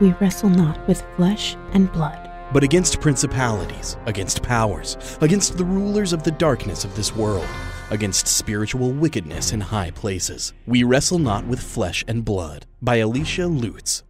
We wrestle not with flesh and blood, but against principalities, against powers, against the rulers of the darkness of this world, against spiritual wickedness in high places. We wrestle not with flesh and blood. By Alicia Lutz.